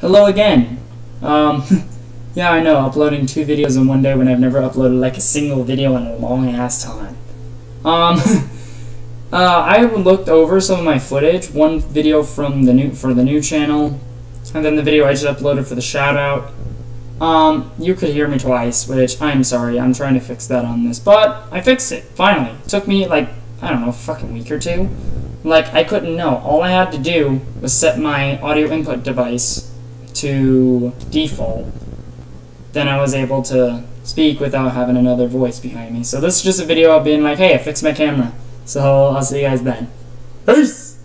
Hello again. Um, yeah, I know, uploading two videos in one day when I've never uploaded like a single video in a long ass time. Um, uh, I looked over some of my footage, one video from the new for the new channel, and then the video I just uploaded for the shout out. Um, you could hear me twice, which I'm sorry, I'm trying to fix that on this, but I fixed it, finally. It took me like, I don't know, a fucking week or two. Like, I couldn't know. All I had to do was set my audio input device to default, then I was able to speak without having another voice behind me. So this is just a video of being like, hey, I fixed my camera. So I'll see you guys then. Peace!